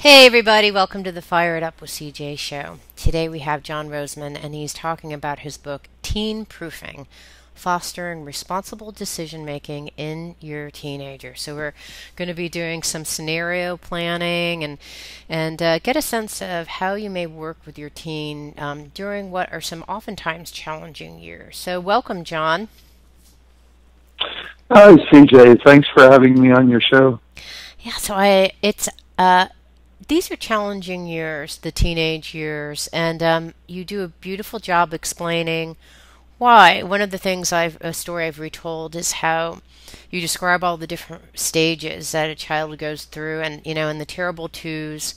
Hey, everybody, welcome to the Fire It Up with CJ show. Today we have John Rosemond, and he's talking about his book, Teen Proofing Fostering Responsible Decision Making in Your Teenager. So, we're going to be doing some scenario planning and, and uh, get a sense of how you may work with your teen um, during what are some oftentimes challenging years. So, welcome, John. Hi, CJ. Thanks for having me on your show. Yeah, so I it's uh these are challenging years, the teenage years, and um, you do a beautiful job explaining why. One of the things I've a story I've retold is how you describe all the different stages that a child goes through, and you know, in the terrible twos.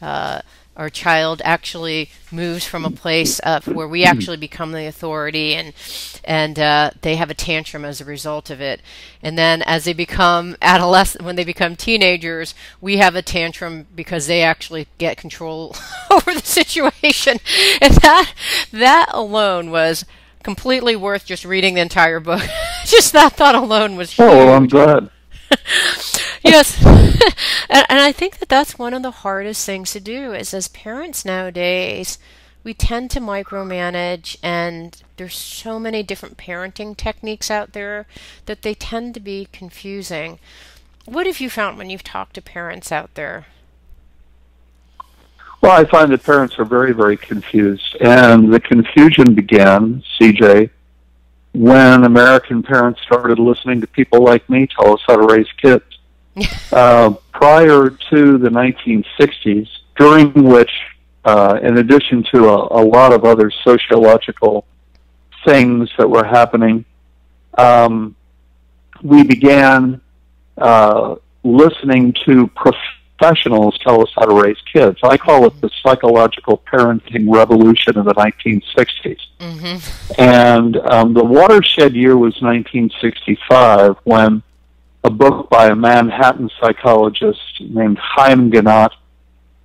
Uh, our child actually moves from a place of where we actually become the authority and and uh, they have a tantrum as a result of it. And then as they become adolescent when they become teenagers we have a tantrum because they actually get control over the situation. And that that alone was completely worth just reading the entire book. Just that thought alone was huge. oh well, i'm glad yes. And, and i think that that's one of the hardest things to do is as parents nowadays we tend to micromanage and there's so many different parenting techniques out there that they tend to be confusing. What have you found when you've talked to parents out there? Well i find that parents are very very confused. And the confusion began cj when American parents started listening to people like me tell us how to raise kids. uh, prior to the 1960s, during which, uh, in addition to a, a, lot of other sociological things that were happening, um, we began uh, listening to professionals tell us how to raise kids. I call it the psychological parenting revolution of the 1960s. Mm-hmm. And um, the watershed year was 1965 when a book by a Manhattan psychologist named Haim Ginott,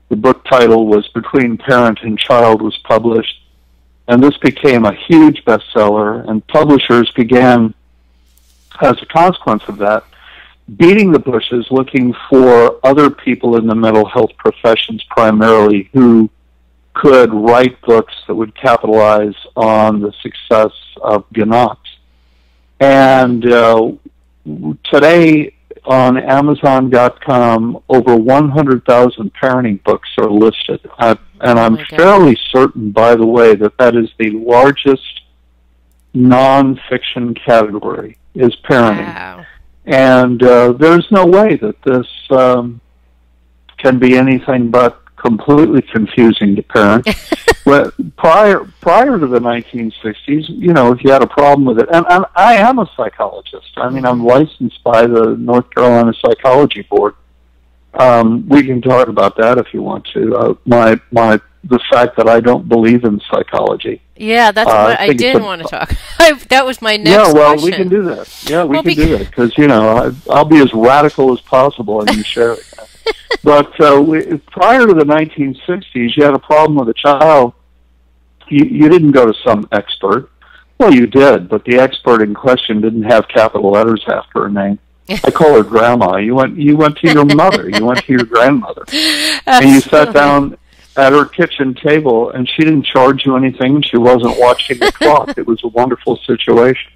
the book title was Between Parent and Child, was published. And this became a huge bestseller, and publishers began, as a consequence of that, beating the bushes looking for other people in the mental health professions primarily who could write books that would capitalize on the success of Ginott. And uh, today on Amazon.com, over 100,000 parenting books are listed. I, and I'm oh fairly certain, by the way, that that is the largest nonfiction category is parenting. Wow. And uh, there's no way that this um, can be anything but completely confusing to parents. but prior prior to the 1960s, you know, if you had a problem with it, and, and I am a psychologist. I mean, I'm licensed by the North Carolina Psychology Board. Um, we can talk about that if you want to. Uh, my my the fact that I don't believe in psychology. Yeah, that's uh, what I, I didn't want to talk. I, that was my next. Yeah, well, question. we can do that. Yeah, we well, can do that because you know I, I'll be as radical as possible and you share sharing. but uh, we, prior to the 1960s, you had a problem with a child. You, you didn't go to some expert. Well, you did, but the expert in question didn't have capital letters after her name. I call her grandma. You went you went to your mother. You went to your grandmother, and you sat down at her kitchen table, and she didn't charge you anything. She wasn't watching the clock. It was a wonderful situation.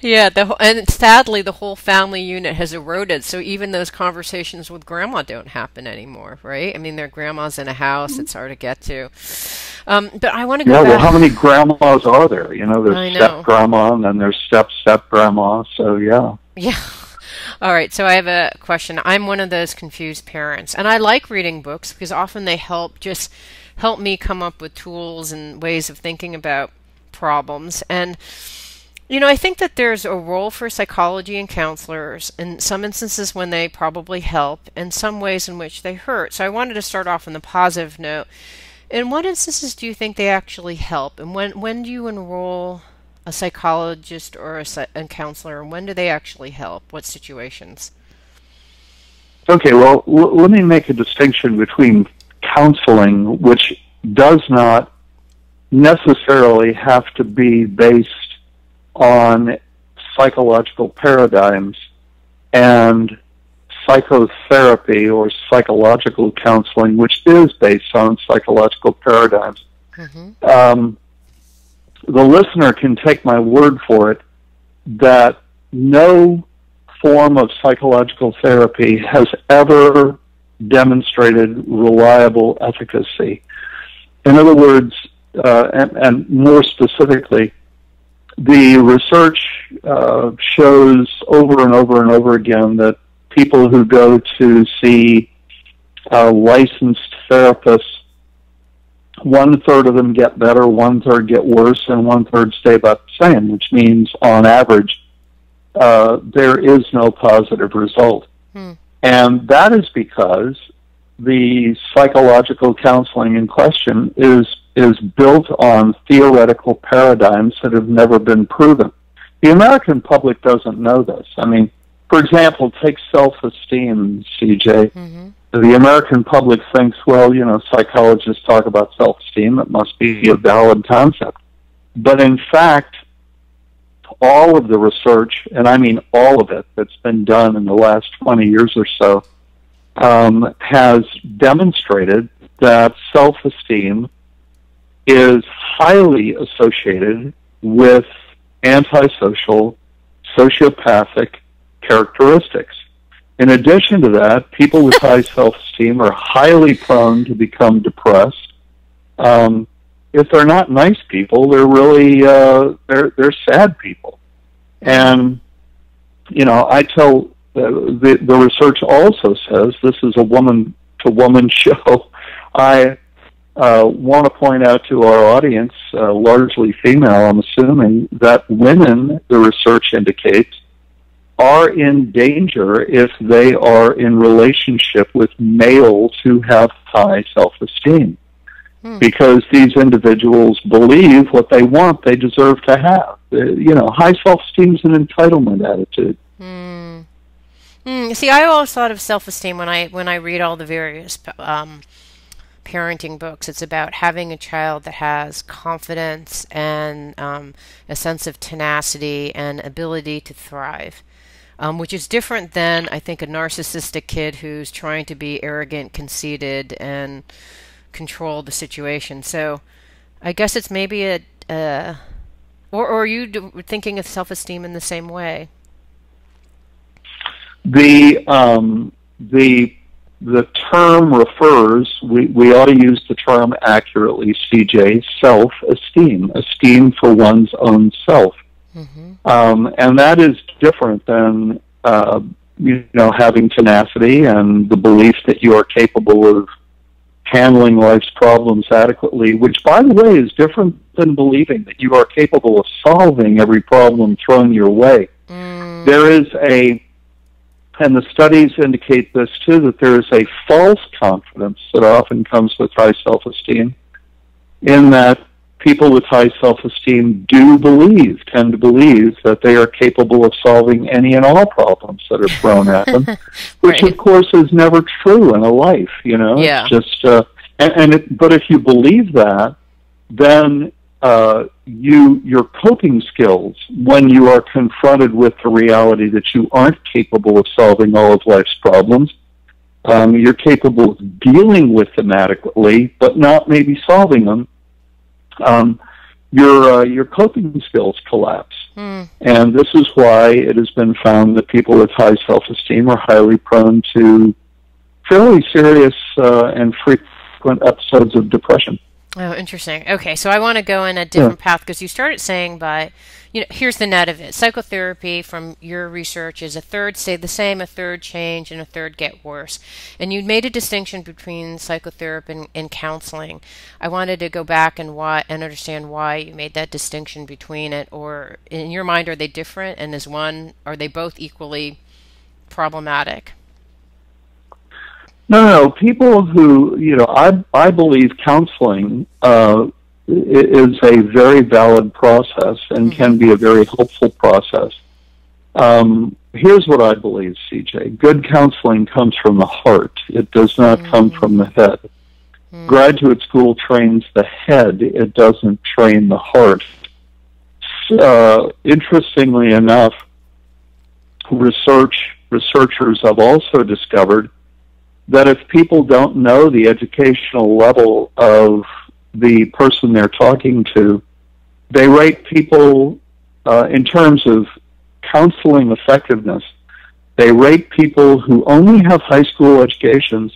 Yeah, the, and sadly, the whole family unit has eroded. So even those conversations with grandma don't happen anymore, right? I mean, their grandma's in a house; it's hard to get to. Um, but I want to go. Yeah, back. well, how many grandmas are there? You know, there's step grandma, and then there's step step grandma. So yeah. Yeah. All right, so I have a question. I'm one of those confused parents, and I like reading books because often they help just help me come up with tools and ways of thinking about problems. And you know, I think that there's a role for psychology and counselors in some instances when they probably help, and some ways in which they hurt. So I wanted to start off on the positive note. In what instances do you think they actually help, and when when do you enroll a psychologist or a, a counselor, and when do they actually help? What situations? Okay, well, let me make a distinction between counseling, which does not necessarily have to be based on psychological paradigms, and psychotherapy or psychological counseling, which is based on psychological paradigms. Mm-hmm. Um, the listener can take my word for it that no form of psychological therapy has ever demonstrated reliable efficacy. In other words, uh, and, and, more specifically, the research uh, shows over and over and over again that people who go to see uh, licensed therapists, one third of them get better, one third get worse, and one third stay about the same, which means on average, uh, there is no positive result. Hmm. And that is because the psychological counseling in question is is built on theoretical paradigms that have never been proven. The American public doesn't know this. I mean, for example, take self-esteem, CJ. Mm-hmm. The American public thinks, well, you know, psychologists talk about self-esteem. It must be a valid concept. But in fact, all of the research, and I mean all of it, that's been done in the last 20 years or so, um, has demonstrated that self esteem is highly associated with antisocial, sociopathic characteristics. In addition to that, people with high self esteem are highly prone to become depressed. Um, if they're not nice people, they're really uh, they're they're sad people. And you know, I tell uh, the the research also says this is a woman to woman show. I uh, want to point out to our audience, uh, largely female, I'm assuming, that women, the research indicates, are in danger if they are in relationship with males who have high self-esteem. Hmm. Because these individuals believe what they want, they deserve to have. Uh, you know, high self-esteem is an entitlement attitude. Hmm. Hmm. See, I always thought of self-esteem when I when I read all the various um, parenting books. It's about having a child that has confidence and um, a sense of tenacity and ability to thrive. Um, which is different than I think a narcissistic kid who's trying to be arrogant, conceited, and control the situation. So, I guess it's maybe a, uh, or, or are you thinking of self-esteem in the same way? The um, the the term refers, we, we ought to use the term accurately, CJ, self esteem, esteem for one's own self. Mm-hmm. Um, and that is different than, uh, you know, having tenacity and the belief that you are capable of handling life's problems adequately, which, by the way, is different than believing that you are capable of solving every problem thrown your way. Mm. There is a and the studies indicate this too, that there is a false confidence that often comes with high self-esteem in that people with high self-esteem do believe, tend to believe that they are capable of solving any and all problems that are thrown at them, which of course is never true in a life, you know? Yeah. It's just, uh, and, and it, but if you believe that, then uh, you your coping skills when you are confronted with the reality that you aren't capable of solving all of life's problems. Um, you're capable of dealing with them adequately, but not maybe solving them. Um, your uh, your coping skills collapse, mm. and this is why it has been found that people with high self-esteem are highly prone to fairly serious uh, and frequent episodes of depression. Oh, interesting. Okay, so I want to go in a different yeah. path because you started saying by, you know, here's the net of it. Psychotherapy, from your research, is a third stay the same, a third change, and a third get worse. And you made a distinction between psychotherapy and, and counseling. I wanted to go back and why and understand why you made that distinction between it, or in your mind, are they different? And is one, are they both equally problematic? No, no, people who you know, I I believe counseling uh, is a very valid process and mm-hmm. can be a very helpful process. Um, here's what I believe, CJ. Good counseling comes from the heart. It does not mm-hmm. come from the head. Mm-hmm. Graduate school trains the head. It doesn't train the heart. Uh, interestingly enough, research researchers have also discovered that if people don't know the educational level of the person they're talking to, they rate people uh, in terms of counseling effectiveness. They rate people who only have high school educations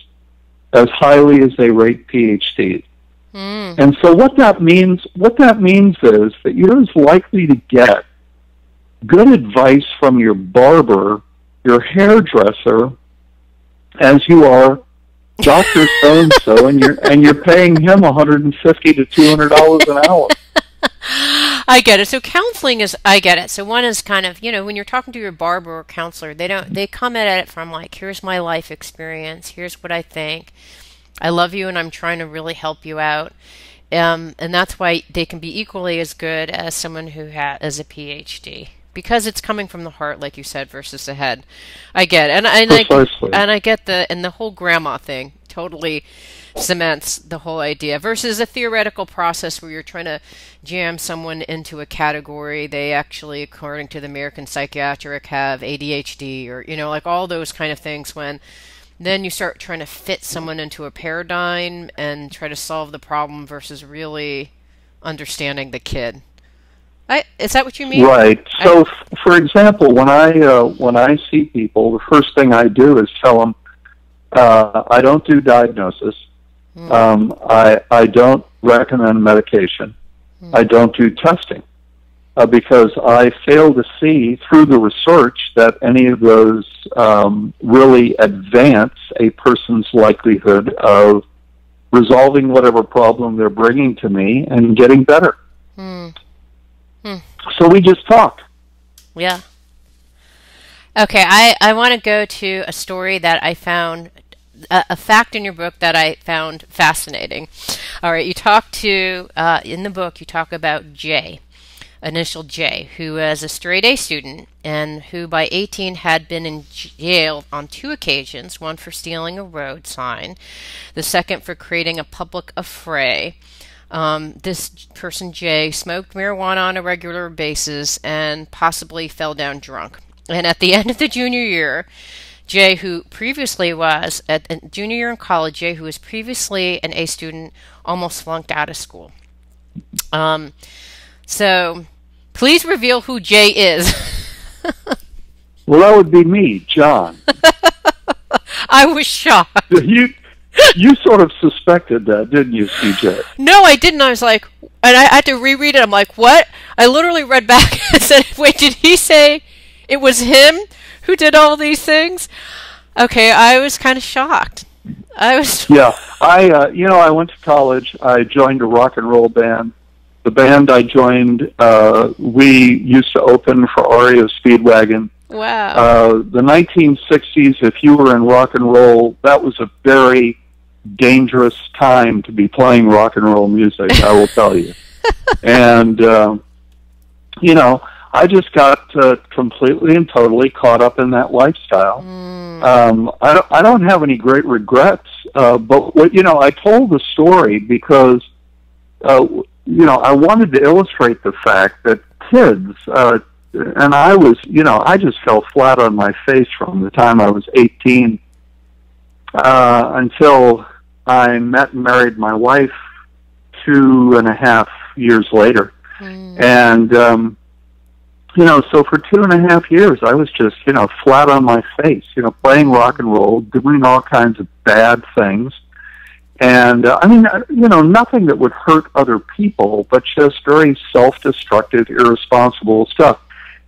as highly as they rate PhDs. Mm. And so what that means, what that means is that you're as likely to get good advice from your barber, your hairdresser, as you are Doctor so and so, and you're and you're paying him 150 to 200 dollars an hour. I get it. So counseling is I get it. So one is kind of, you know, when you're talking to your barber or counselor, they don't they come at it from like, here's my life experience, here's what I think. I love you and I'm trying to really help you out. Um, and that's why they can be equally as good as someone who has a PhD because it's coming from the heart, like you said, versus the head. I get, and, and I and I get the and the whole grandma thing totally cements the whole idea versus a theoretical process where you're trying to jam someone into a category. They actually according to the American Psychiatric have ADHD or you know like all those kind of things when then you start trying to fit someone into a paradigm and try to solve the problem versus really understanding the kid I, is that what you mean? Right. So, I, for example, when I uh, when I see people, the first thing I do is tell them uh, I don't do diagnosis. Mm. Um, I I don't recommend medication. Mm. I don't do testing uh, because I fail to see through the research that any of those um, really advance a person's likelihood of resolving whatever problem they're bringing to me and getting better. Mm. So we just talk. Yeah. Okay, I, I want to go to a story that I found, a, a, fact in your book that I found fascinating. All right, you talk to, uh, in the book, you talk about Jay, initial J, who was a straight A student and who by 18 had been in jail on two occasions one for stealing a road sign, the second for creating a public affray. Um, this person, Jay, smoked marijuana on a regular basis and possibly fell down drunk. And at the end of the junior year, Jay, who previously was at junior year in college, Jay, who was previously an A student, almost flunked out of school. Um, so please reveal who Jay is. well, that would be me, John. I was shocked. You you sort of suspected that, didn't you, CJ? No, I didn't. I was like, and I had to reread it. I'm like, what? I literally read back and said, wait, did he say it was him who did all these things? Okay, I was kind of shocked. I was. Yeah, I, uh, you know, I went to college. I joined a rock and roll band. The band I joined, uh, we used to open for REO Speedwagon. Wow. Uh, the 1960s, if you were in rock and roll, that was a very dangerous time to be playing rock and roll music, I will tell you. and, uh, you know, I just got uh, completely and totally caught up in that lifestyle. Mm. Um, I, don't, I don't have any great regrets, uh, but what, you know, I told the story because, uh, you know, I wanted to illustrate the fact that kids, uh, and I was, you know, I just fell flat on my face from the time I was 18 uh, until I met and married my wife two and a half years later. Mm. And, um, you know, so for two and a half years, I was just, you know, flat on my face, you know, playing rock and roll, doing all kinds of bad things. And, uh, I mean, uh, you know, nothing that would hurt other people, but just very self destructive, irresponsible stuff.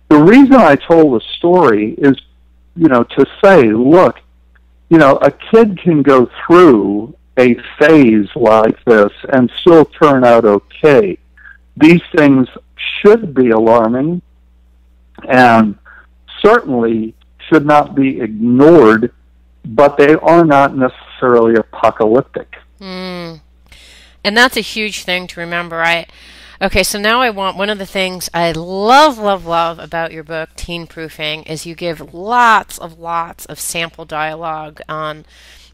The reason I told the story is, you know, to say, look, you know, a kid can go through a phase like this and still turn out okay. These things should be alarming and certainly should not be ignored, but they are not necessarily apocalyptic. Mm. And that's a huge thing to remember. I Okay, so now I want one of the things I love, love, love about your book, Teen Proofing, is you give lots of lots of sample dialogue on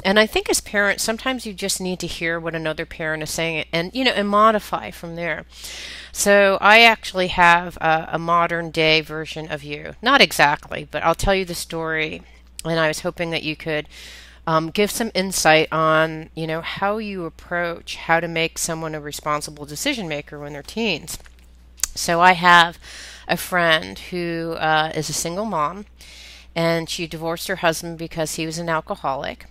and I think as parents, sometimes you just need to hear what another parent is saying and, you know, and modify from there. So I actually have a, a modern day version of you. Not exactly, but I'll tell you the story and I was hoping that you could um, give some insight on, you know, how you approach how to make someone a responsible decision maker when they're teens. So I have a friend who uh, is a single mom, and she divorced her husband because he was an alcoholic,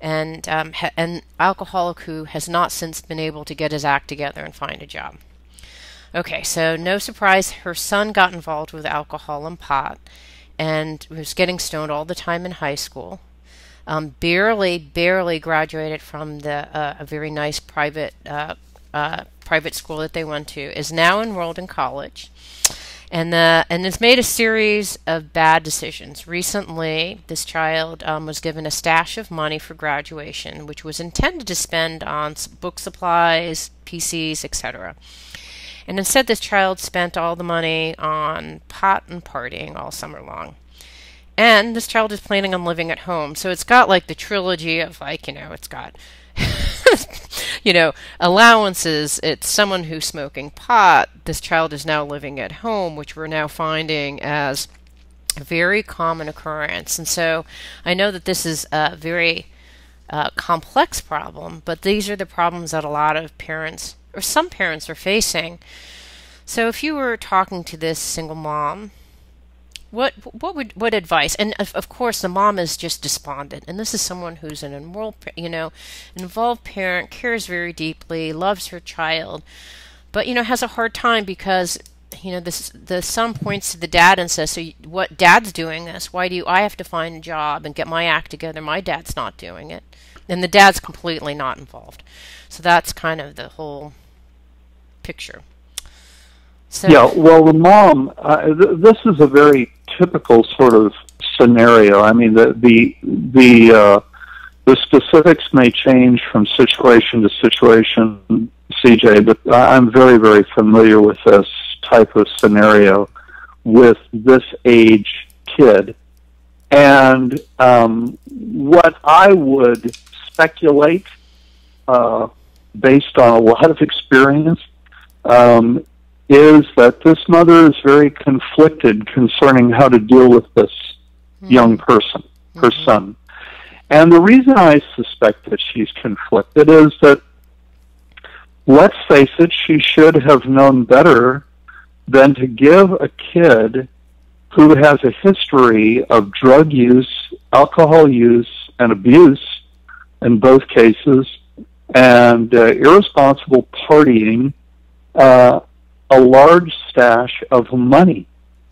and um, an alcoholic who has not since been able to get his act together and find a job. Okay, so no surprise, her son got involved with alcohol and pot, and was getting stoned all the time in high school um, barely, barely graduated from the uh, a very nice private uh, uh, private school that they went to. Is now enrolled in college, and the and has made a series of bad decisions. Recently, this child um, was given a stash of money for graduation, which was intended to spend on book supplies, PCs, etc. And instead, this child spent all the money on pot and partying all summer long. And this child is planning on living at home. So it's got like the trilogy of like, you know, it's got you know, allowances. It's someone who's smoking pot. This child is now living at home, which we're now finding as a very common occurrence. And so I know that this is a very uh, complex problem, but these are the problems that a lot of parents or some parents are facing. So if you were talking to this single mom what what would what advice? And of, of course, the mom is just despondent, and this is someone who's an enrolled, you know, involved parent, cares very deeply, loves her child, but you know has a hard time because you know this the son points to the dad and says, "So what? Dad's doing this. Why do you? I have to find a job and get my act together. My dad's not doing it, and the dad's completely not involved. So that's kind of the whole picture." So. Yeah, well, the mom. Uh, th- this is a very typical sort of scenario. I mean, the the the uh, the specifics may change from situation to situation, CJ, but I'm very very familiar with this type of scenario with this age kid. And um, what I would speculate, uh, based on a lot of experience, um, is that this mother is very conflicted concerning how to deal with this mm-hmm. young person, her mm-hmm. son. And the reason I suspect that she's conflicted is that, let's face it, she should have known better than to give a kid who has a history of drug use, alcohol use, and abuse in both cases, and uh, irresponsible partying uh, a large stash of money.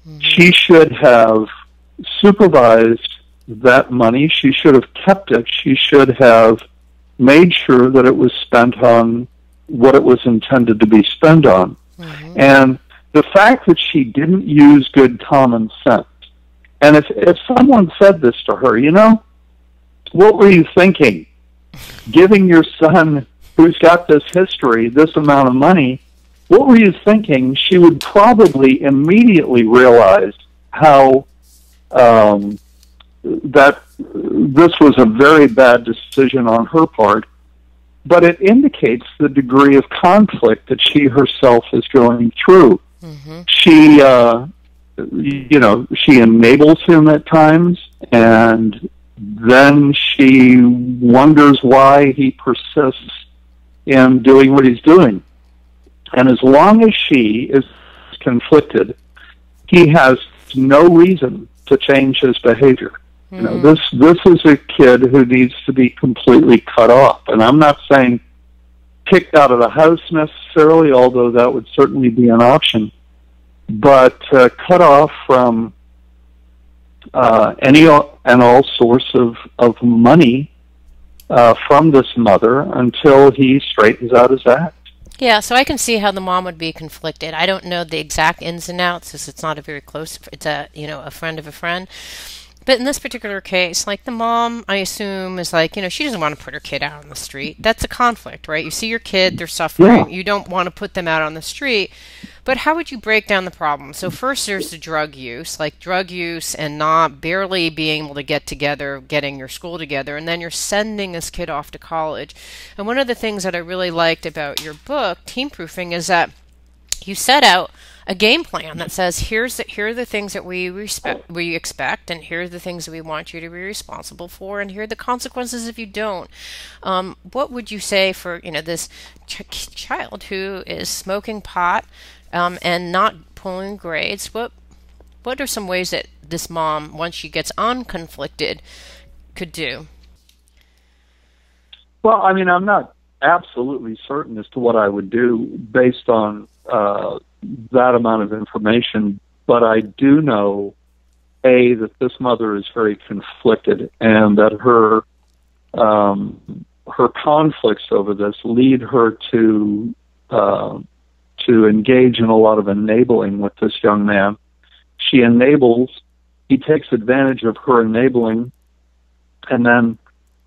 Mm-hmm. She should have supervised that money. She should have kept it. She should have made sure that it was spent on what it was intended to be spent on. Mm-hmm. And the fact that she didn't use good common sense, and if, if someone said this to her, you know, what were you thinking? Giving your son, who's got this history, this amount of money, what were you thinking? She would probably immediately realize how um, that this was a very bad decision on her part, but it indicates the degree of conflict that she herself is going through. Mm-hmm. She, uh, you know, she enables him at times, and then she wonders why he persists in doing what he's doing. And as long as she is conflicted, he has no reason to change his behavior. Mm-hmm. You know, hmm. this this is a kid who needs to be completely cut off. And I'm not saying kicked out of the house necessarily, although that would certainly be an option. But uh, cut off from uh, any and all source of, of money uh, from this mother until he straightens out his act. Yeah, so I can see how the mom would be conflicted. I don't know the exact ins and outs, because it's not a very close. It's a you know a friend of a friend. But in this particular case, like the mom, I assume is like, you know, she doesn't want to put her kid out on the street. That's a conflict, right? You see your kid, they're suffering. Yeah. You don't want to put them out on the street. But how would you break down the problem? So first there's the drug use, like drug use and not barely being able to get together, getting your school together, and then you're sending this kid off to college. And one of the things that I really liked about your book, Teen Proofing, is that you set out a game plan that says here's the, here are the things that we respect we expect and here are the things that we want you to be responsible for and here are the consequences if you don't. Um, what would you say for you know this ch- child who is smoking pot um, and not pulling grades? What what are some ways that this mom once she gets unconflicted could do? Well i mean i'm not absolutely certain as to what i would do based on uh, that amount of information, but I do know a that this mother is very conflicted and that her um, her conflicts over this lead her to uh, to engage in a lot of enabling with this young man. She enables, he takes advantage of her enabling, and then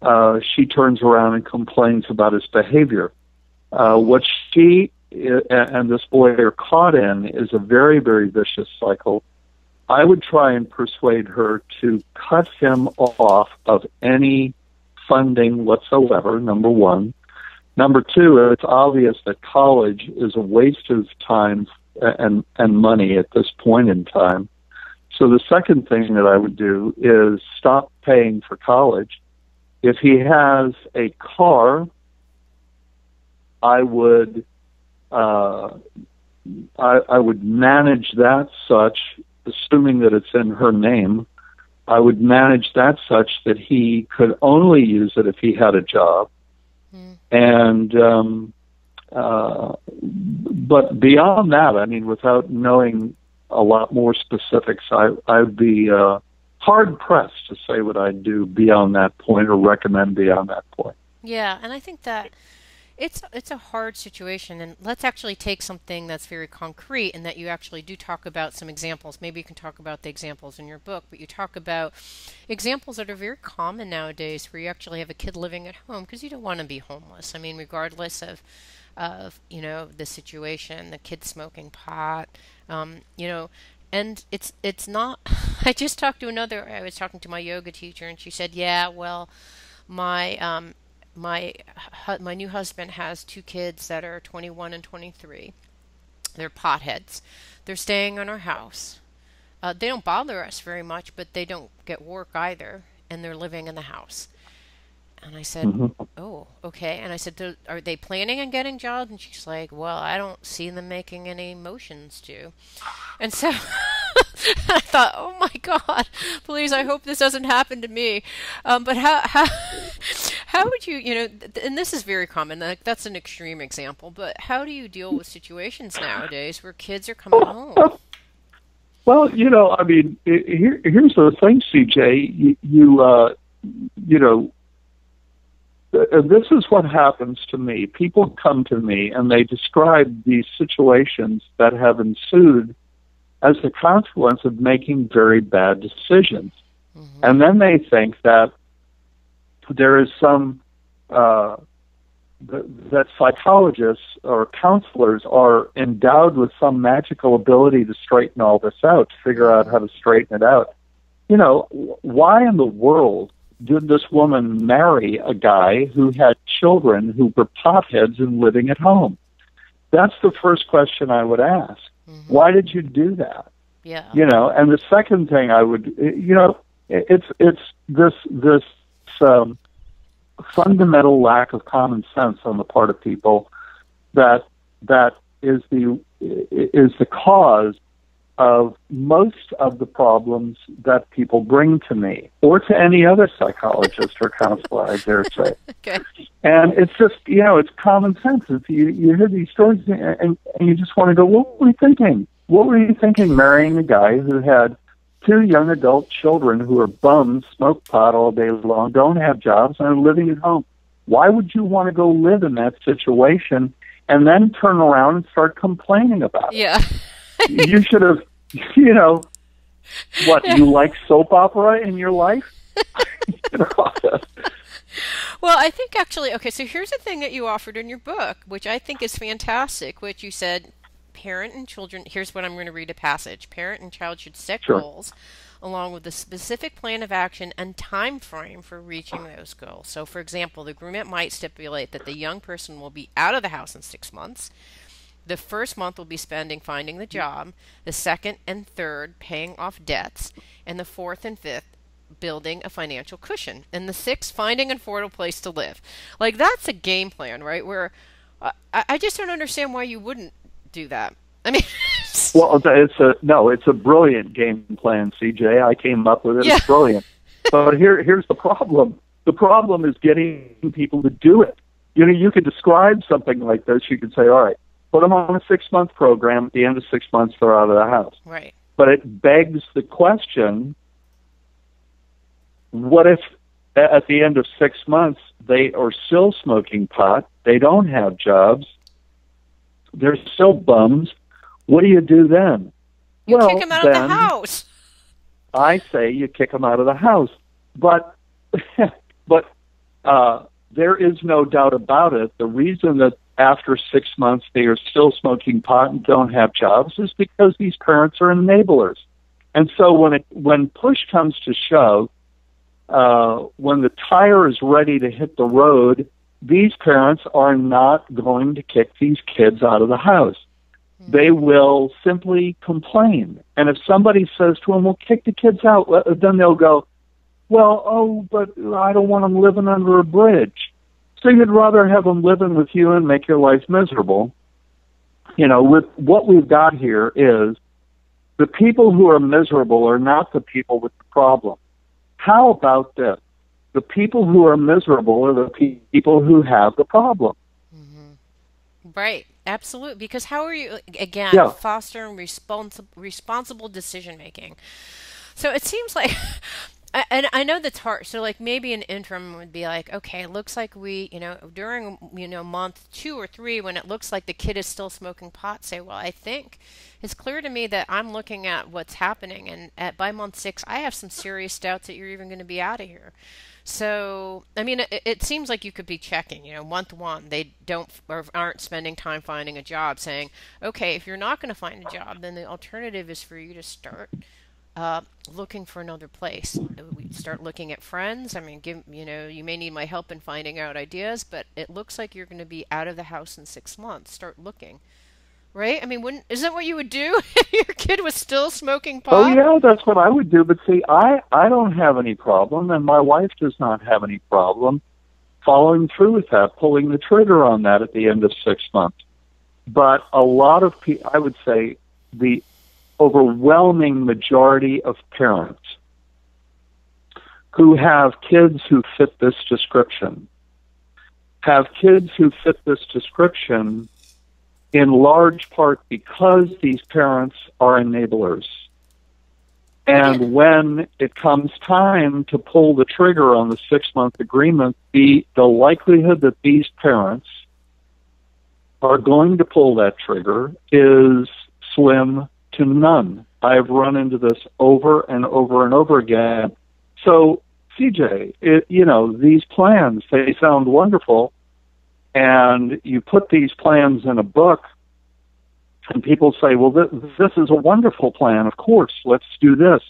uh, she turns around and complains about his behavior. Uh, what she and this boy are caught in is a very, very vicious cycle. I would try and persuade her to cut him off of any funding whatsoever, number one. Number two, it's obvious that college is a waste of time and, and money at this point in time. So the second thing that I would do is stop paying for college. If he has a car, I would uh, I, I would manage that such, assuming that it's in her name. I would manage that such that he could only use it if he had a job. Mm. And, um, uh, but beyond that, I mean, without knowing a lot more specifics, I, I'd be uh, hard pressed to say what I'd do beyond that point or recommend beyond that point. Yeah, and I think that it's it's a hard situation, and let's actually take something that's very concrete, and that you actually do talk about some examples. Maybe you can talk about the examples in your book, but you talk about examples that are very common nowadays, where you actually have a kid living at home because you don't want to be homeless. I mean, regardless of of you know the situation, the kid smoking pot, um, you know, and it's it's not. I just talked to another. I was talking to my yoga teacher, and she said, "Yeah, well." my um, my my new husband has two kids that are 21 and 23. They're potheads. They're staying in our house. Uh, they don't bother us very much, but they don't get work either, and they're living in the house. And I said, mm-hmm. "Oh, okay." And I said, "Are they planning on getting jobs?" And she's like, "Well, I don't see them making any motions to." And so I thought, "Oh my God, please! I hope this doesn't happen to me." Um, but how how how would you, you know, and this is very common. Like that's an extreme example, but how do you deal with situations nowadays where kids are coming home? Well, you know, I mean, here, here's the thing, CJ. You, you, uh, you know, this is what happens to me. People come to me and they describe these situations that have ensued as a consequence of making very bad decisions. Mm-hmm. And then they think that there is some uh, that psychologists or counselors are endowed with some magical ability to straighten all this out, to figure out how to straighten it out. You know, why in the world did this woman marry a guy who had children who were potheads and living at home? That's the first question I would ask. Mm-hmm. Why did you do that? Yeah. You know, and the second thing I would, you know, it's it's this this um, fundamental lack of common sense on the part of people that that is the is the cause of most of the problems that people bring to me or to any other psychologist or counselor, I dare say. Okay. And it's just, you know, it's common sense. If you, you hear these stories and, and, and you just want to go, what were you thinking? What were you thinking marrying a guy who had two young adult children who are bums, smoke pot all day long, don't have jobs, and are living at home. Why would you want to go live in that situation and then turn around and start complaining about it? Yeah. you should have, you know, what, you like soap opera in your life? well, I think actually, okay, so here's the thing that you offered in your book, which I think is fantastic, which you said parent and children, here's what I'm going to read a passage. Parent and child should set sure. goals along with a specific plan of action and time frame for reaching those goals. So, for example, the agreement might stipulate that the young person will be out of the house in six months. The first month will be spending finding the job, the second and third paying off debts, and the fourth and fifth building a financial cushion, and the sixth finding an affordable place to live. Like that's a game plan, right? Where I, I just don't understand why you wouldn't do that. I mean, well, it's a no, it's a brilliant game plan, CJ. I came up with it. Yeah. It's brilliant. but here, here's the problem. The problem is getting people to do it. You know, you could describe something like this. You could say, all right, put them on a six month program. At the end of six months, they're out of the house. Right. But it begs the question what if at the end of six months they are still smoking pot, they don't have jobs, they're still bums? What do you do then? You well, kick them out of the house. I say you kick them out of the house, but but uh, there is no doubt about it. The reason that after six months they are still smoking pot and don't have jobs is because these parents are enablers. And so when it when push comes to shove, uh, when the tire is ready to hit the road, these parents are not going to kick these kids out of the house. Mm-hmm. They will simply complain. And if somebody says to them, well, kick the kids out, then they'll go, well, oh, but I don't want them living under a bridge. So you'd rather have them living with you and make your life miserable. You know, with what we've got here is the people who are miserable are not the people with the problem. How about this? The people who are miserable are the pe- people who have the problem. Mm-hmm. Right. Absolutely. Because how are you, again, yeah. fostering responsible responsible decision making? So it seems like and I know that's hard. So, like, maybe an interim would be like, okay, it looks like we, you know, during, you know, month two or three, when it looks like the kid is still smoking pot, say, well, I think it's clear to me that I'm looking at what's happening. And at by month six, I have some serious doubts that you're even going to be out of here. So, I mean, it, it, seems like you could be checking, you know, month one, they don't or aren't spending time finding a job, saying, okay, if you're not going to find a job, then the alternative is for you to start uh, looking for another place. We start looking at friends. I mean, give you know, you may need my help in finding out ideas, but it looks like you're going to be out of the house in six months. Start looking, right? I mean, wouldn't isn't that what you would do if your kid was still smoking pot? Oh yeah, that's what I would do. But see, I I don't have any problem, and my wife does not have any problem following through with that, pulling the trigger on that at the end of six months. But a lot of people, I would say, the overwhelming majority of parents who have kids who fit this description have kids who fit this description in large part because these parents are enablers. And when it comes time to pull the trigger on the six month agreement, the, the likelihood that these parents are going to pull that trigger is slim to none. I've run into this over and over and over again. So, CJ, it, you know, these plans, they sound wonderful, and you put these plans in a book, and people say, well, this, this is a wonderful plan. Of course, let's do this.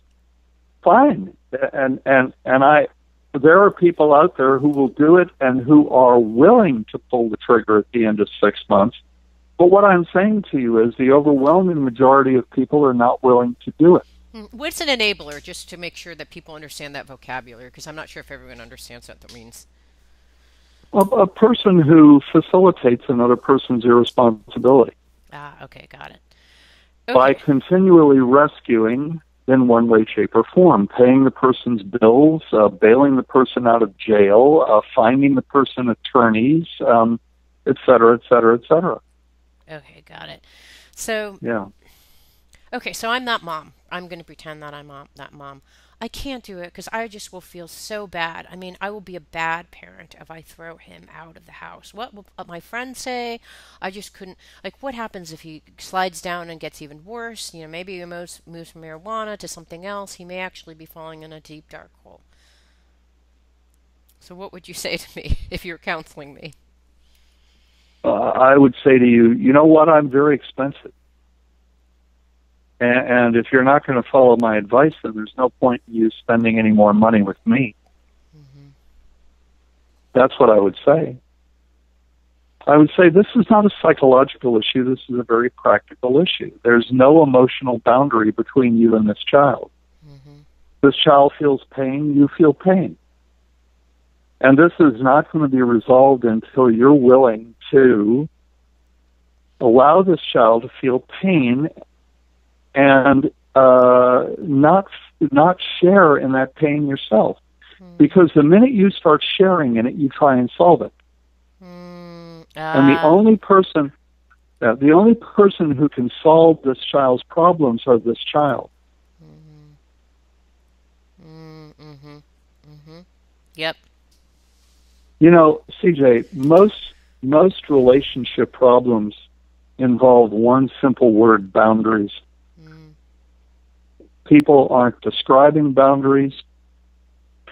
Fine. And, and, and I, there are people out there who will do it and who are willing to pull the trigger at the end of six months but what I'm saying to you is the overwhelming majority of people are not willing to do it. Hmm. What's an enabler, just to make sure that people understand that vocabulary? Because I'm not sure if everyone understands what that means. A, a person who facilitates another person's irresponsibility. Ah, okay, got it. Okay. By continually rescuing in one way, shape, or form, paying the person's bills, uh, bailing the person out of jail, uh, finding the person attorneys, um, et cetera, et cetera, et cetera. Okay, got it. So yeah. Okay, so I'm that mom. I'm going to pretend that I'm mom, that mom. I can't do it because I just will feel so bad. I mean, I will be a bad parent if I throw him out of the house. What will my friends say? I just couldn't. Like, what happens if he slides down and gets even worse? You know, maybe he moves, moves from marijuana to something else. He may actually be falling in a deep, dark hole. So, what would you say to me if you're counseling me? uh, I would say to you, you know what? I'm very expensive. And, and if you're not going to follow my advice, then there's no point in you spending any more money with me. Mm-hmm. That's what I would say. I would say this is not a psychological issue. This is a very practical issue. There's no emotional boundary between you and this child. Mm-hmm. This child feels pain, you feel pain. And this is not going to be resolved until you're willing to allow this child to feel pain and uh, not not share in that pain yourself. Mm. Because the minute you start sharing in it, you try and solve it. Mm. And the ah. only person, uh, the only person who can solve this child's problems are this child. Mm-hmm. Mm-hmm. Mm-hmm. Yep. You know, CJ, most most relationship problems involve one simple word: boundaries. People aren't describing boundaries.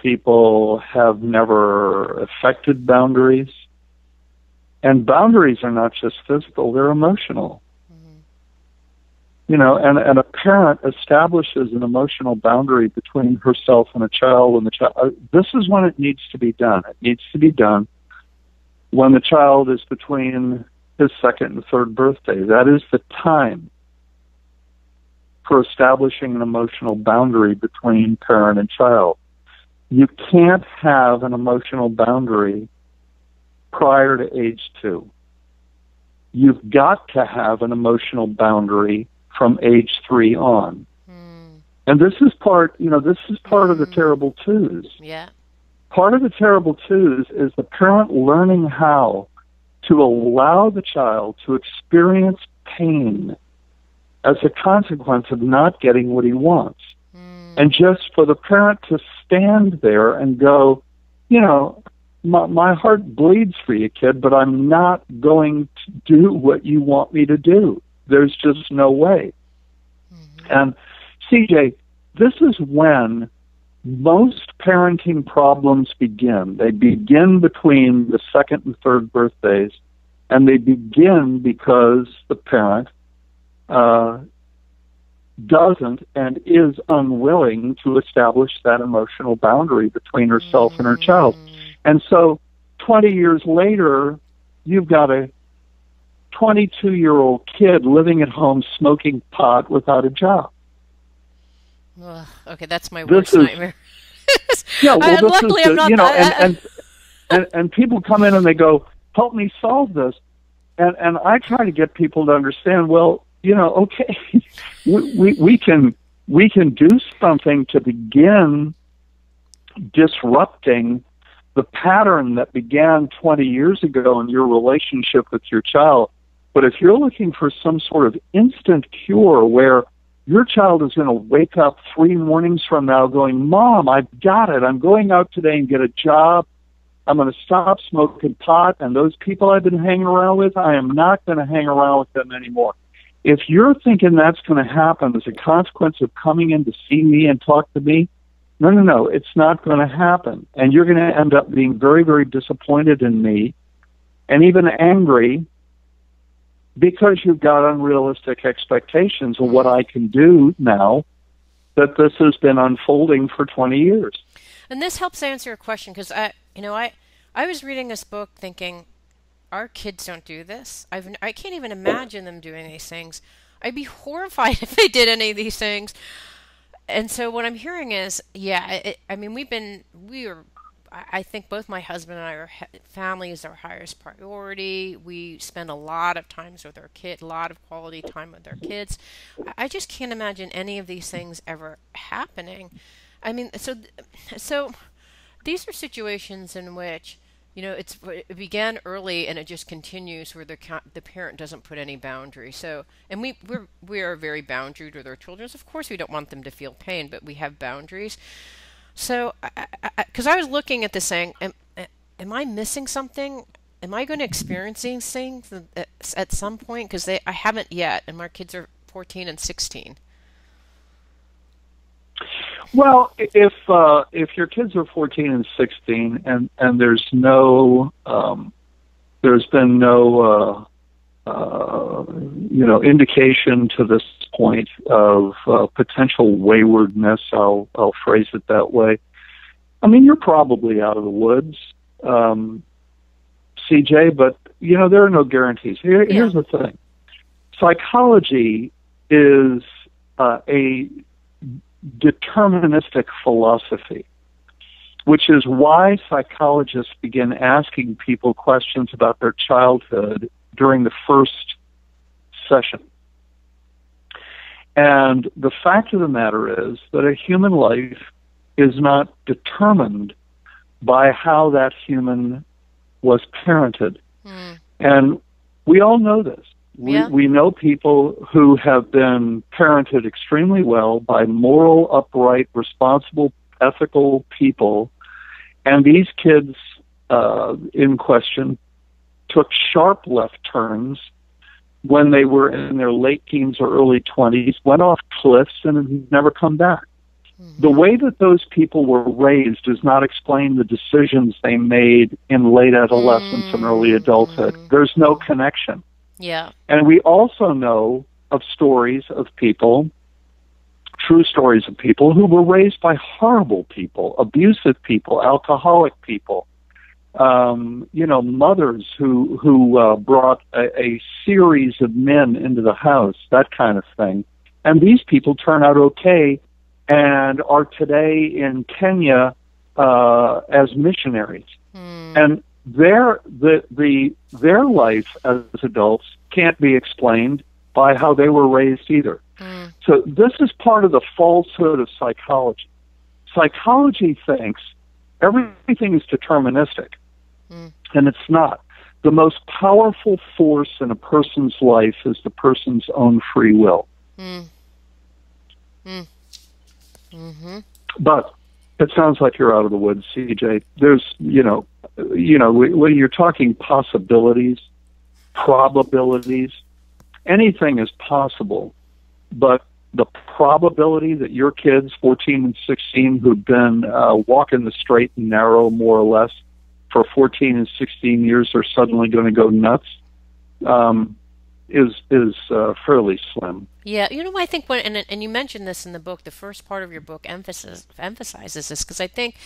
People have never affected boundaries. And boundaries are not just physical, they're emotional. Mm-hmm. You know, and, and a parent establishes an emotional boundary between herself and a child and the child, uh, this is when it needs to be done. It needs to be done when the child is between his second and third birthday. That is the time for establishing an emotional boundary between parent and child. You can't have an emotional boundary prior to age two. You've got to have an emotional boundary from age three on. Mm. And this is part, you know, this is part mm. of the hmm. terrible twos. Yeah. Part of the terrible twos is the parent learning how to allow the child to experience pain as a consequence of not getting what he wants. Mm. And just for the parent to stand there and go, you know, my, my heart bleeds for you, kid, but I'm not going to do what you want me to do. There's just no way. Mm-hmm. And CJ, this is when most parenting problems begin. They begin between the second and third birthdays, and they begin because the parent uh, doesn't and is unwilling to establish that emotional boundary between herself and her child. And so 20 years later, you've got a 22 year old kid living at home smoking pot without a job. Ugh, okay, that's my worst is, nightmare. yeah, well, this luckily is the, you know, and, and, and and people come in and they go, "Help me solve this," and and I try to get people to understand. Well, you know, okay, we, we we can we can do something to begin disrupting the pattern that began 20 years ago in your relationship with your child. But if you're looking for some sort of instant cure where your child is going to wake up three mornings from now going, Mom, I've got it. I'm going out today and get a job. I'm going to stop smoking pot. And those people I've been hanging around with, I am not going to hang around with them anymore. If you're thinking that's going to happen as a consequence of coming in to see me and talk to me, no, no, no, it's not going to happen. And you're going to end up being very, very disappointed in me and even angry because you've got unrealistic expectations of what I can do now that this has been unfolding for 20 years. And this helps answer a question because I, you know, I, I was reading this book thinking, our kids don't do this. I've, I can't even imagine them doing these things. I'd be horrified if they did any of these things and so what I'm hearing is, yeah, it, I mean, we've been, we are, I think both my husband and I are family is our highest priority. We spend a lot of times with our kid, a lot of quality time with our kids. I just can't imagine any of these things ever happening. I mean, so, so these are situations in which you know, it's it began early and it just continues where the the parent doesn't put any boundary. So, and we we're we are very boundaried with our children. Of course, we don't want them to feel pain, but we have boundaries. So, because I, I, I, was looking at this saying, am, am I missing something? Am I going to experience these things at, at some point? Because they I haven't yet, and my kids are 14 and 16. Well, if uh, if your kids are 14 and 16, and and there's no um, there's been no uh, uh, you know indication to this point of uh, potential waywardness. I'll I'll phrase it that way. I mean, you're probably out of the woods. Um, CJ, but you know there are no guarantees. Here, yeah. Here's the thing: psychology is uh, a deterministic philosophy, which is why psychologists begin asking people questions about their childhood during the first session. And the fact of the matter is that a human life is not determined by how that human was parented. Mm. And we all know this. We, yeah. we know people who have been parented extremely well by moral, upright, responsible, ethical people. And these kids uh, in question took sharp left turns when they were in their late teens or early 20s, went off cliffs, and never come back. Mm-hmm. The way that those people were raised does not explain the decisions they made in late adolescence mm-hmm. and early adulthood. Mm-hmm. There's no connection. Yeah. And we also know of stories of people, true stories of people who were raised by horrible people, abusive people, alcoholic people, um, you know, mothers who who uh, brought a, a series of men into the house, that kind of thing. And these people turn out okay and are today in Kenya uh, as missionaries. Mm. And their the the their life as adults can't be explained by how they were raised either. Mm. So this is part of the falsehood of psychology. Psychology thinks everything is deterministic, mm. and it's not. The most powerful force in a person's life is the person's own free will. Mm. Mm-hmm. But it sounds like you're out of the woods, CJ. There's, you know, you know, when you're talking possibilities, probabilities, anything is possible. But the probability that your kids, 14 and 16, who've been uh, walking the straight and narrow more or less for 14 and 16 years, are suddenly going to go nuts. Um, is is uh, fairly slim. Yeah, you know, I think when and and you mentioned this in the book, the first part of your book emphasis emphasizes this because I think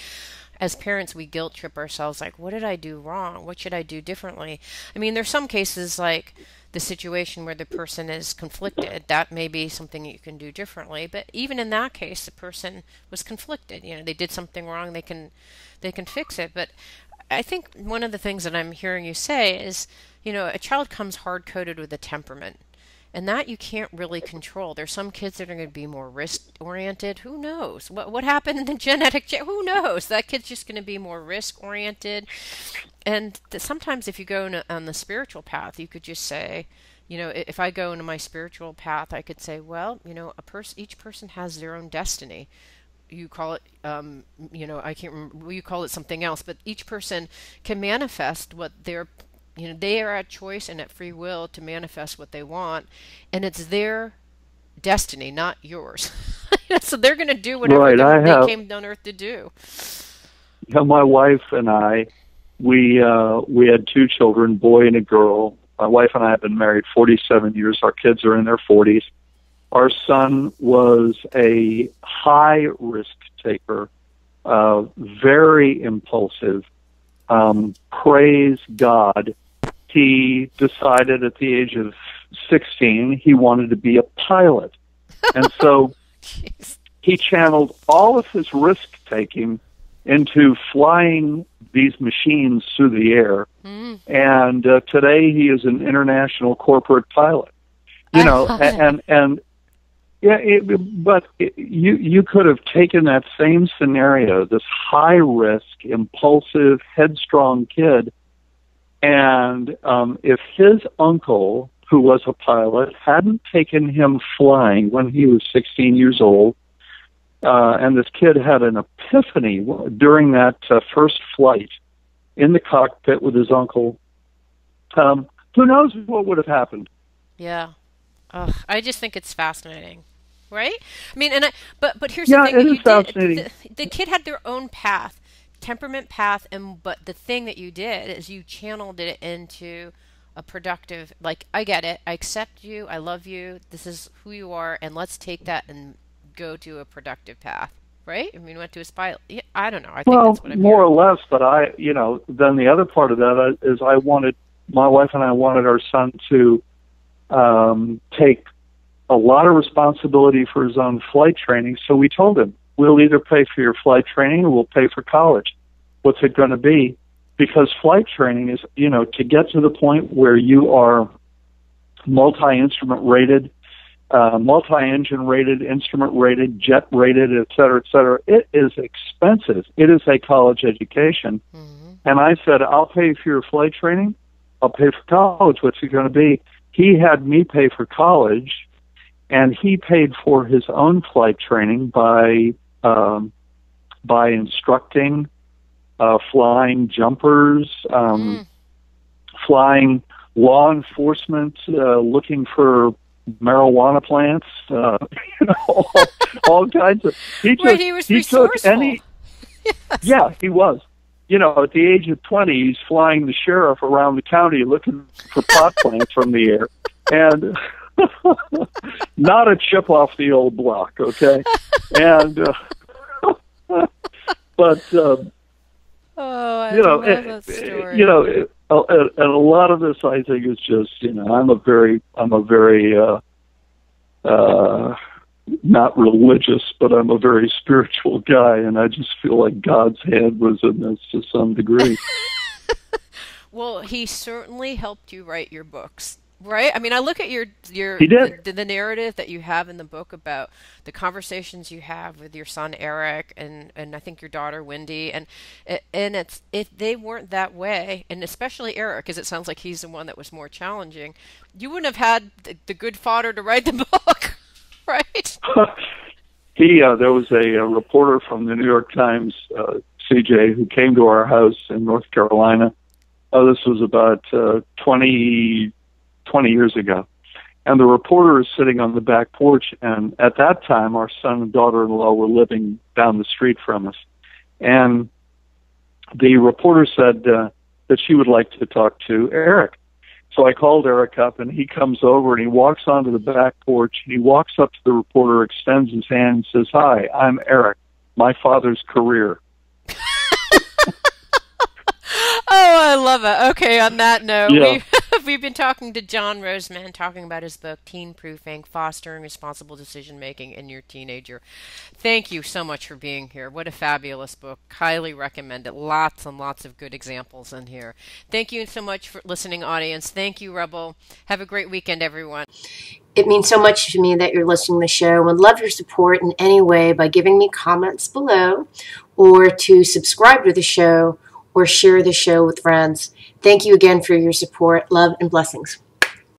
as parents we guilt trip ourselves like what did i do wrong? What should i do differently? I mean there's some cases like the situation where the person is conflicted. That may be something you can do differently but even in that case the person was conflicted. You know they did something wrong they can they can fix it. But i think one of the things that i'm hearing you say is you know, a child comes hard coded with a temperament. And that you can't really control. There's some kids that are going to be more risk oriented. Who knows? What what happened in the genetic? Who knows? That kid's just going to be more risk oriented. And th- sometimes, if you go a, on the spiritual path, you could just say, you know, if I go into my spiritual path, I could say, well, you know, a person, each person has their own destiny you call it um, you know i can't remember you call it something else but each person can manifest what their you know they are at choice and at free will to manifest what they want and it's their destiny not yours. So they're going to do whatever right, they, have, came on earth to do. Yeah, my wife and i we uh we had two children boy and a girl. My wife and i have been married 47 years. Our kids are in their 40s our son was a high risk taker uh very impulsive um, praise God, he decided at the age of 16 he wanted to be a pilot. And so he channeled all of his risk taking into flying these machines through the air. Mm. And uh, today he is an international corporate pilot. You know, and, and yeah, it, but it, you you could have taken that same scenario, this high risk, impulsive, headstrong kid, and um, if his uncle, who was a pilot, hadn't taken him flying when he was 16 years old, uh, and this kid had an epiphany during that uh, first flight in the cockpit with his uncle, um, who knows what would have happened? Yeah. Ugh, I just think it's fascinating right? I mean, and I, but but here's yeah, the thing: it is fascinating. Did, the, the, kid had their own path, temperament path and but the thing that you did is you channeled it into a productive like I get it. I accept you. I love you. This is who you are and let's take that and go to a productive path. right? I mean, went to a spy. Yeah, I don't know. I think well, that's what I'm more hearing. or less. But I, you know, then the other part of that is I wanted my wife and I wanted our son to um, take a lot of responsibility for his own flight training. So we told him, we'll either pay for your flight training or we'll pay for college. What's it going to be? Because flight training is, you know, to get to the point where you are multi-instrument rated, uh, multi-engine rated, instrument rated, jet rated, et cetera, et cetera. It is expensive. It is a college education. Mm-hmm. And I said, I'll pay for your flight training. I'll pay for college. What's it going to be? He had me pay for college, and he paid for his own flight training by um, by instructing uh, flying jumpers, um, Mm. flying law enforcement, uh, looking for marijuana plants, uh, you know, all, all kinds of. He Wait, took, he was took resourceful. any. Yeah, he was. You know, at the age of 20, he's flying the sheriff around the county looking for pot plants from the air. And not a chip off the old block, okay? And, uh, but, uh, Oh, I you know, love it- that story. you know, it- uh, and and a lot of this, I think, is just, you know, I'm a very, I'm a very, uh, uh, not religious, but I'm a very spiritual guy, and I just feel like God's hand was in this to some degree. Well, he certainly helped you write your books, right? I mean, I look at your your. The, the narrative that you have in the book about the conversations you have with your son Eric and and I think your daughter Wendy, and and it's if they weren't that way, and especially Eric, because it sounds like he's the one that was more challenging, you wouldn't have had the, the good fodder to write the book, right? he, uh, there was a, a reporter from the New York Times, uh, CJ, who came to our house in North Carolina. Oh, this was about uh, 20, 20 years ago. And the reporter is sitting on the back porch, and at that time, our son and daughter-in-law were living down the street from us. And the reporter said uh, that she would like to talk to Eric. So I called Eric up, and he comes over and he walks onto the back porch. And he walks up to the reporter, extends his hand, and says, "Hi, I'm Eric. My father's career." Oh, I love it. Okay, on that note, Yeah. we, we've been talking to John Rosemond, talking about his book, Teen Proofing Fostering Responsible Decision Making in Your Teenager. Thank you so much for being here. What a fabulous book. Highly recommend it. Lots and lots of good examples in here. Thank you so much for listening, audience. Thank you, Rebel. Have a great weekend, everyone. It means so much to me that you're listening to the show and love your support in any way by giving me comments below or to subscribe to the show or share the show with friends. Thank you again for your support. Love and blessings.